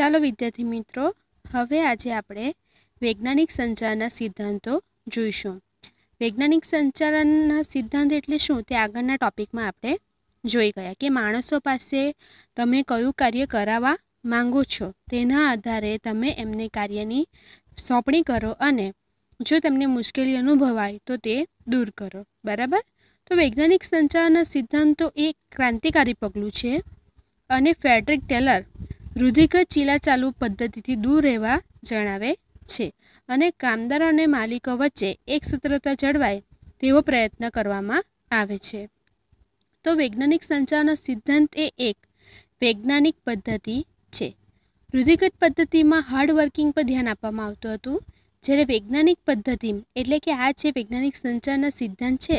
ચાલો વિદ્યાર્થી મિત્રો, હવે આજે આપણે વૈજ્ઞાનિક સંચારના સિદ્ધાંતો જોઈશું. વૈજ્ઞાનિક સંચાલનના સિદ્ધાંત એટલે શું? તે આગળના ટોપિકમાં આપણે જોઈ ગયા કે માણસો પાસે તમે કયું કાર્ય કરાવવા માંગો છો, તેના આધારે તમે એમને કાર્યની સોંપણી કરો અને જો તમને મુશ્કેલી અનુભવાય તો તે દૂર કરો. બરાબર? તો વૈજ્ઞાનિક સંચાલનના સિદ્ધાંતો એક ક્રાંતિકારી પગલું છે અને ફેડરિક ટેલર રૂઢિગત ચીલાચાલુ પદ્ધતિથી દૂર રહેવા જણાવે છે અને કામદારો અને માલિકો વચ્ચે એક સૂત્રતા જળવાય તેવો પ્રયત્ન કરવામાં આવે છે. તો વૈજ્ઞાનિક સંચારનો સિદ્ધાંત એ એક વૈજ્ઞાનિક પદ્ધતિ છે. રૂઢિગત પદ્ધતિમાં હાર્ડ વર્કિંગ પર ધ્યાન આપવામાં આવતું હતું. જ્યારે વૈજ્ઞાનિક પદ્ધતિ એટલે કે આ જે વૈજ્ઞાનિક સંચારના સિદ્ધાંત છે,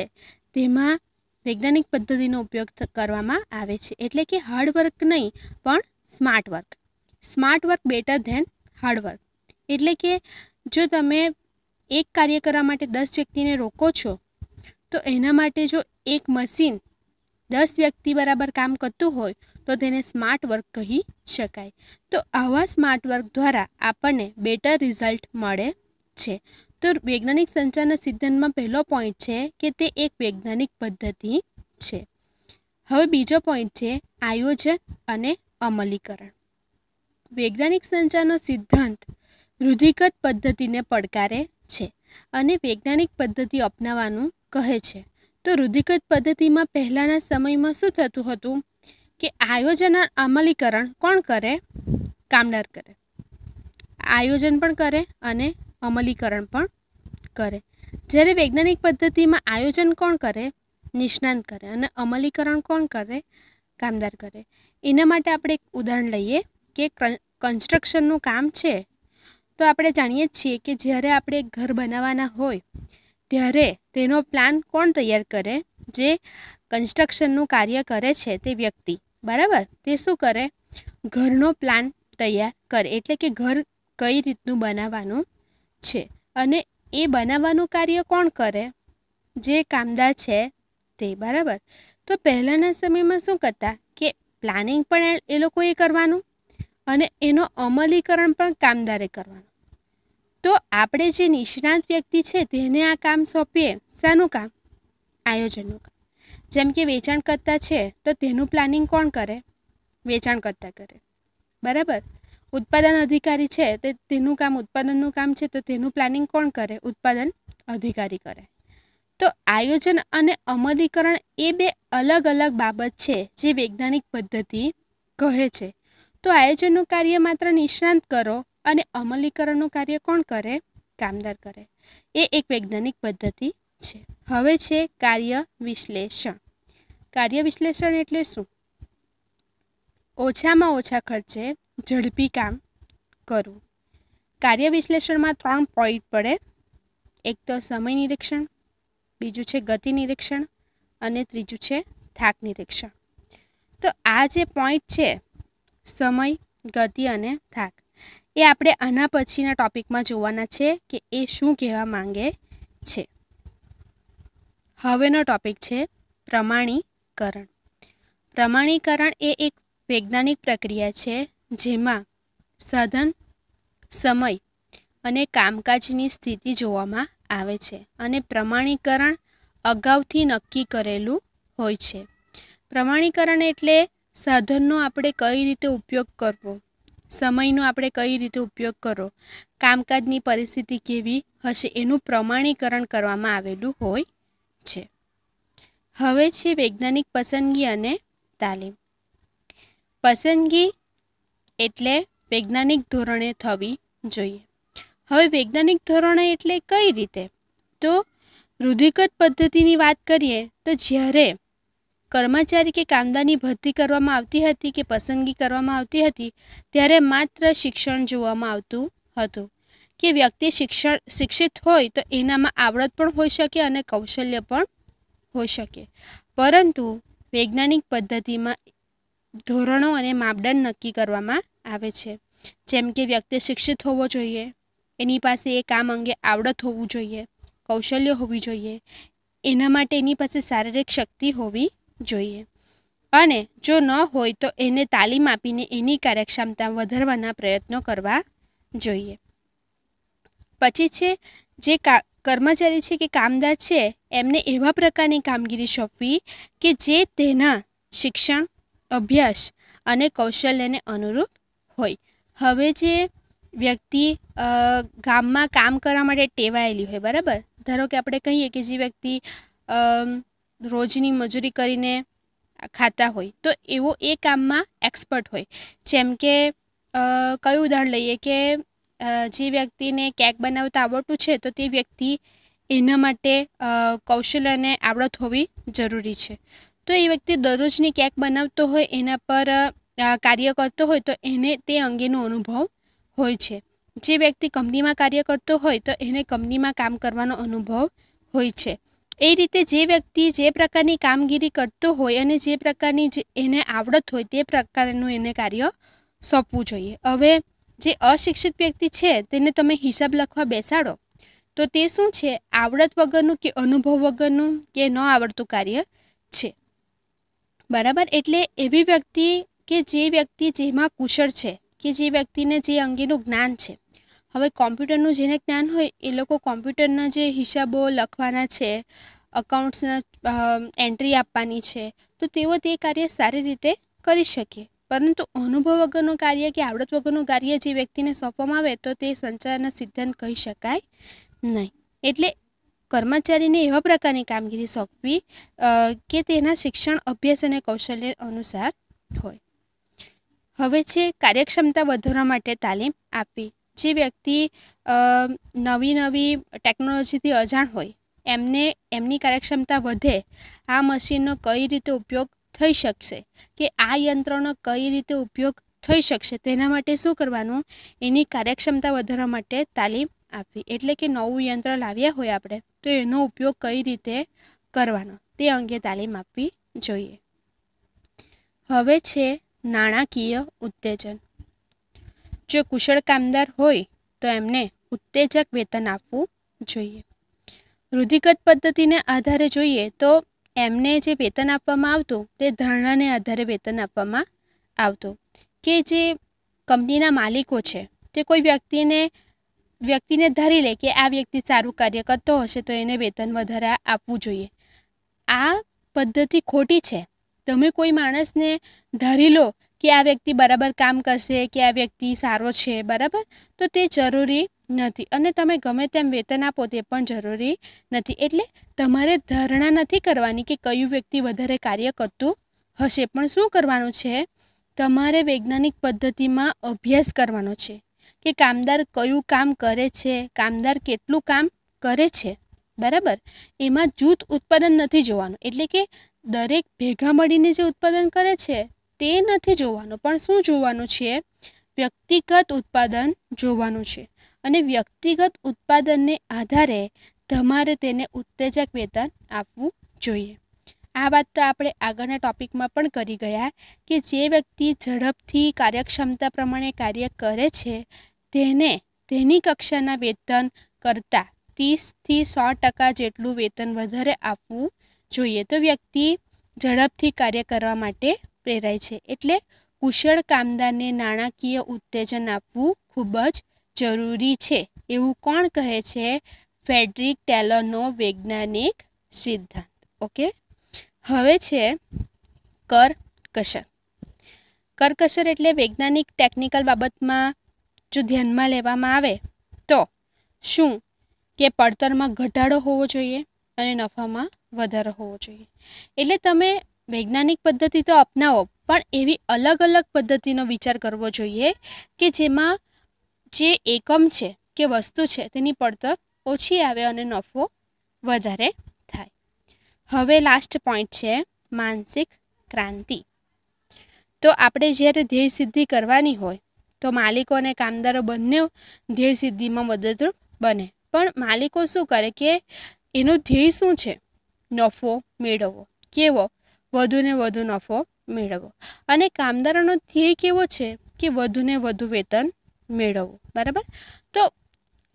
તેમાં વૈજ્ઞાનિક પદ્ધતિનો ઉપયોગ કરવામાં આવે છે. એટલે કે હાર્ડ વર્ક નહીં, પણ smart work. Smart work better than hard work. એટલે કે જો તમે એક કાર્ય કરવા માટે દસ વ્યક્તિને રોકો છો, તો એના માટે જો એક મશીન દસ વ્યક્તિ બરાબર કામ કરતું હોય, તો તેને સ્માર્ટ વર્ક કહી શકાય. તો આવા સ્માર્ટ વર્ક દ્વારા આપણને બેટર રિઝલ્ટ મળે છે. તો વૈજ્ઞાનિક સંચારના સિદ્ધાંતમાં પહેલો પોઈન્ટ છે કે તે એક વૈજ્ઞાનિક પદ્ધતિ છે. હવે બીજો પોઈન્ટ છે આયોજન અને અમલીકરણ. વૈજ્ઞાનિક સંચારનો સિદ્ધાંત રૂઢિગત પદ્ધતિને પડકારે છે અને વૈજ્ઞાનિક પદ્ધતિ અપનાવવાનું કહે છે. તો રૂઢિગત પદ્ધતિમાં પહેલાંના સમયમાં શું થતું હતું કે આયોજન અમલીકરણ કોણ કરે? કામદાર કરે. આયોજન પણ કરે અને અમલીકરણ પણ કરે. જ્યારે વૈજ્ઞાનિક પદ્ધતિમાં આયોજન કોણ કરે? નિષ્ણાંત કરે. અને અમલીકરણ કોણ કરે? કામદાર કરે. એના માટે આપણે એક ઉદાહરણ લઈએ કે કન્સ્ટ્રક્શનનું કામ છે. તો આપણે જાણીએ જ છીએ કે જ્યારે આપણે ઘર બનાવવાના હોય, ત્યારે તેનો પ્લાન કોણ તૈયાર કરે? જે કન્સ્ટ્રક્શનનું કાર્ય કરે છે તે વ્યક્તિ. બરાબર? તે શું કરે? ઘરનો પ્લાન તૈયાર કરે. એટલે કે ઘર કઈ રીતનું બનાવવાનું છે? અને એ બનાવવાનું કાર્ય કોણ કરે? જે કામદાર છે તે, બરાબર? તો પહેલાંના સમયમાં શું કરતા કે પ્લાનિંગ પણ એ લોકોએ કરવાનું અને એનો અમલીકરણ પણ કામદારે કરવાનું. તો આપણે જે નિષ્ણાત વ્યક્તિ છે તેને આ કામ સોંપીએ. શાનું કામ? આયોજનનું કામ. જેમ કે વેચાણકર્તા છે, તો તેનું પ્લાનિંગ કોણ કરે? વેચાણકર્તા કરે. બરાબર? ઉત્પાદન અધિકારી છે, તે તેનું કામ, ઉત્પાદનનું કામ છે, તો તેનું પ્લાનિંગ કોણ કરે? ઉત્પાદન અધિકારી કરે. તો આયોજન અને અમલીકરણ એ બે અલગ અલગ બાબત છે, જે વૈજ્ઞાનિક પદ્ધતિ કહે છે. તો આયોજનનું કાર્ય માત્ર નિષ્ણાંત કરો અને અમલીકરણનું કાર્ય કોણ કરે? કામદાર કરે. એ એક વૈજ્ઞાનિક પદ્ધતિ છે. હવે છે કાર્ય વિશ્લેષણ. કાર્ય વિશ્લેષણ એટલે શું? ઓછામાં ઓછા ખર્ચે ઝડપી કામ કરવું. કાર્ય વિશ્લેષણમાં ત્રણ પોઈન્ટ પડે. એક તો સમય નિરીક્ષણ બીજું છે ગતિ નિરીક્ષણ અને ત્રીજું છે થાક નિરીક્ષણ. તો આ જે પોઈન્ટ છે, સમય, ગતિ અને થાક, એ આપણે આના પછીના ટોપિકમાં જોવાના છે કે એ શું કહેવા માંગે છે. હવેનો ટોપિક છે પ્રમાણીકરણ. પ્રમાણીકરણ એ એક વૈજ્ઞાનિક પ્રક્રિયા છે જેમાં સાધન, સમય અને કામકાજની સ્થિતિ જોવામાં આવે છે અને પ્રમાણીકરણ અગાઉથી નક્કી કરેલું હોય છે. પ્રમાણીકરણ એટલે સાધનનો આપણે કઈ રીતે ઉપયોગ કરવો, સમયનો આપણે કઈ રીતે ઉપયોગ કરવો, કામકાજની પરિસ્થિતિ કેવી હશે એનું પ્રમાણીકરણ કરવામાં આવેલું હોય છે. હવે છે વૈજ્ઞાનિક પસંદગી અને તાલીમ. પસંદગી એટલે વૈજ્ઞાનિક ધોરણે થવી જોઈએ. હવે વૈજ્ઞાનિક ધોરણે એટલે કઈ રીતે? તો રૂઢિગત પદ્ધતિની વાત કરીએ તો જ્યારે કર્મચારી કે કામદારની ભરતી કરવામાં આવતી હતી કે પસંદગી કરવામાં આવતી હતી, ત્યારે માત્ર શિક્ષણ જોવામાં આવતું હતું. કે વ્યક્તિ શિક્ષણ શિક્ષિત હોય તો એનામાં આવડત પણ હોઈ શકે અને કૌશલ્ય પણ હોઈ શકે. પરંતુ વૈજ્ઞાનિક પદ્ધતિમાં ધોરણો અને માપદંડ નક્કી કરવામાં આવે છે. જેમ કે વ્યક્તિ શિક્ષિત હોવો જોઈએ એની પાસે એ કામ અંગે આવડત હોવું જોઈએ, કૌશલ્ય હોવી જોઈએ, એના માટે એની પાસે શારીરિક શક્તિ હોવી જોઈએ. અને જો ન હોય તો એને તાલીમ આપીને એની કાર્યક્ષમતા વધારવાના પ્રયત્નો કરવા જોઈએ. પછી છે, જે કર્મચારી છે કે કામદાર છે, એમને એવા પ્રકારની કામગીરી સોંપવી કે જે તેના શિક્ષણ, અભ્યાસ અને કૌશલ્યને અનુરૂપ હોય. હવે જે વ્યક્તિ ગામમાં કામ કરવા માટે ટેવાયેલી હોય, બરાબર? ધારો કે આપણે કહીએ કે જે વ્યક્તિ રોજની મજૂરી કરીને ખાતા હોય, તો એવો એ કામમાં એક્સપર્ટ હોય. જેમ કે કયું ઉદાહરણ લઈએ કે જે વ્યક્તિને કેક બનાવતા આવડતું છે, તો તે વ્યક્તિ એના માટે કૌશલ્ય અને આવડત હોવી જરૂરી છે. તો એ વ્યક્તિ દરરોજની કેક બનાવતો હોય, એના પર કાર્ય કરતો હોય, તો એને તે અંગેનો અનુભવ હોય છે. જે વ્યક્તિ કંપનીમાં કાર્ય કરતો હોય તો એને કંપનીમાં કામ કરવાનો અનુભવ હોય છે. એ રીતે જે વ્યક્તિ જે પ્રકારની કામગીરી કરતો હોય અને જે પ્રકારની જે એને આવડત હોય તે પ્રકારનું એને કાર્ય સોંપવું જોઈએ. હવે જે અશિક્ષિત વ્યક્તિ છે તેને તમે હિસાબ લખવા બેસાડો. તો તે શું છે? આવડત વગરનું કે અનુભવ વગરનું કે ન આવડતું કાર્ય છે. બરાબર? એટલે એવી વ્યક્તિ કે જે વ્યક્તિ જેમાં કુશળ છે. કે જે વ્યક્તિને જે અંગેનું જ્ઞાન છે. હવે કોમ્પ્યુટરનું જેને જ્ઞાન હોય, એ લોકો કોમ્પ્યુટરના જે હિસાબો લખવાના છે અકાઉન્ટ્સના એન્ટ્રી આપવાની છે, તો તેઓ તે કાર્ય સારી રીતે કરી શકે. પરંતુ અનુભવ વગરનું કાર્ય કે આવડત વગરનું કાર્ય જે વ્યક્તિને સોંપવામાં આવે, તો તે સંચારના સિદ્ધાંત કહી શકાય નહીં. એટલે કર્મચારીને એવા પ્રકારની કામગીરી સોંપવી કે તેના શિક્ષણ અભ્યાસ અને કૌશલ્ય અનુસાર હોય. હવે છે કાર્યક્ષમતા વધારવા માટે તાલીમ આપવી. જે વ્યક્તિ નવી નવી ટેકનોલોજીથી અજાણ હોય, એમને એમની કાર્યક્ષમતા વધે, આ મશીનનો કઈ રીતે ઉપયોગ થઈ શકશે, કે આ યંત્રનો કઈ રીતે ઉપયોગ થઈ શકશે, તેના માટે શું કરવાનું, એની કાર્યક્ષમતા વધારવા માટે તાલીમ આપવી. એટલે કે નવું યંત્ર લાવ્યા હોય આપણે, તો એનો ઉપયોગ કઈ રીતે કરવાનો, તે અંગે તાલીમ આપવી જોઈએ. હવે છે નાણાકીય ઉત્તેજન. જો કુશળ કામદાર હોય, તો એમને ઉત્તેજક વેતન આપવું જોઈએ. રૂઢિગત પદ્ધતિને આધારે જોઈએ, તો એમને જે વેતન આપવામાં આવતું, તે ધારણાને આધારે વેતન આપવામાં આવતું. કે જે કંપનીના માલિકો છે, તે કોઈ વ્યક્તિને વ્યક્તિને ધારી લે કે આ વ્યક્તિ સારું કાર્ય કરતો હશે, તો એને વેતન વધારે આપવું જોઈએ. આ પદ્ધતિ ખોટી છે તમે કોઈ માણસને ધારી લો કે આ વ્યક્તિ બરાબર કામ કરશે, કે આ વ્યક્તિ સારો છે, બરાબર? તો તે જરૂરી નથી. અને તમે ગમે તેમ વેતન આપો તે પણ જરૂરી નથી. એટલે તમારે ધારણા નથી કરવાની કે કયું વ્યક્તિ વધારે કાર્ય કરતું હશે. પણ શું કરવાનું છે? તમારે વૈજ્ઞાનિક પદ્ધતિમાં અભ્યાસ કરવાનો છે કે કામદાર કયું કામ કરે છે, કામદાર કેટલું કામ કરે છે. બરાબર? એમાં જૂથ ઉત્પાદન નથી જોવાનું. એટલે કે દરેક ભેગા મળીને જે ઉત્પાદન કરે છે, તે નથી જોવાનું. પણ શું જોવાનું છે? વ્યક્તિગત ઉત્પાદન જોવાનું છે. અને વ્યક્તિગત ઉત્પાદનને આધારે તમારે તેને ઉત્તેજક વેતન આપવું જોઈએ. આ વાત તો આપણે આગળના ટોપિકમાં પણ કરી ગયા કે જે વ્યક્તિ ઝડપથી કાર્યક્ષમતા પ્રમાણે કાર્ય કરે છે, તેને તેની કક્ષાના વેતન કરતાં ત્રીસથી સો ટકા જેટલું વેતન વધારે આપવું જોઈએ. તો વ્યક્તિ ઝડપથી કાર્ય કરવા માટે પ્રેરાય છે. એટલે કુશળ કામદારને નાણાકીય ઉત્તેજન આપવું ખૂબ જ જરૂરી છે. એવું કોણ કહે છે? ફેડરિક ટેલરનો વૈજ્ઞાનિક સિદ્ધાંત. ઓકે? હવે છે કરકસર કરકસર એટલે વૈજ્ઞાનિક ટેકનિકલ બાબતમાં જો ધ્યાનમાં લેવામાં આવે તો શું? કે પડતરમાં ઘટાડો હોવો જોઈએ અને નફામાં વધારો હોવો જોઈએ. એટલે તમે વૈજ્ઞાનિક પદ્ધતિ તો અપનાવો, પણ એવી અલગ અલગ પદ્ધતિનો વિચાર કરવો જોઈએ કે જેમાં જે એકમ છે કે વસ્તુ છે તેની પડતર ઓછી આવે અને નફો વધારે થાય. હવે લાસ્ટ પોઈન્ટ છે માનસિક ક્રાંતિ. તો આપણે જ્યારે ધ્યેય સિદ્ધિ કરવાની હોય, તો માલિકો અને કામદારો બંને ધ્યેય સિદ્ધિમાં મદદરૂપ બને. પણ માલિકો શું કરે કે એનું ધ્યેય શું છે નફો મેળવવો, કેવો? વધુને વધુ નફો મેળવવો. અને કામદારોનો ધ્યેય કેવો છે? કે વધુને વધુ વેતન મેળવવું. બરાબર? તો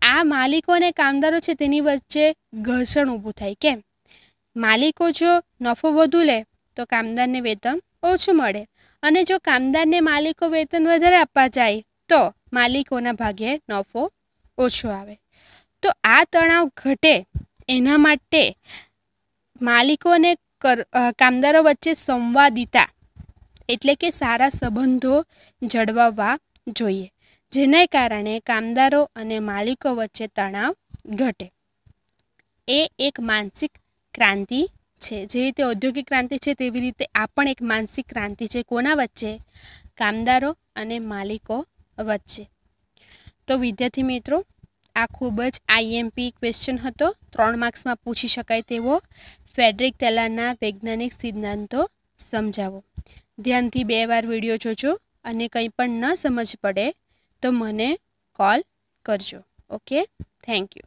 આ માલિકો અને કામદારો છે તેની વચ્ચે ઘર્ષણ ઊભું થાય. કેમ? માલિકો જો નફો વધુ લે, તો કામદારને વેતન ઓછું મળે. અને જો કામદારને માલિકો વેતન વધારે આપવા જાય, તો માલિકોના ભાગે નફો ઓછો આવે. તો આ તણાવ ઘટે એના માટે માલિકો અને કામદારો વચ્ચે સંવાદિતા એટલે કે સારા સંબંધો જળવાવા જોઈએ, જેને કારણે કામદારો અને માલિકો વચ્ચે તણાવ ઘટે. એ એક માનસિક ક્રાંતિ છે. જે રીતે ઔદ્યોગિક ક્રાંતિ છે, તેવી રીતે આ પણ એક માનસિક ક્રાંતિ છે. કોના વચ્ચે? કામદારો અને માલિકો વચ્ચે. તો વિદ્યાર્થી મિત્રો આ ખૂબ જ આઈએમપી ક્વેશ્ચન હતો. ત્રણ માર્ક્સમાં પૂછી શકાય તેવો. ફેડરિક તેલાના વૈજ્ઞાનિક સિદ્ધાંતો સમજાવો. ધ્યાનથી બે વાર વીડિયો જોજો અને કંઈ પણ ન સમજ પડે તો મને કોલ કરજો. Okay thank you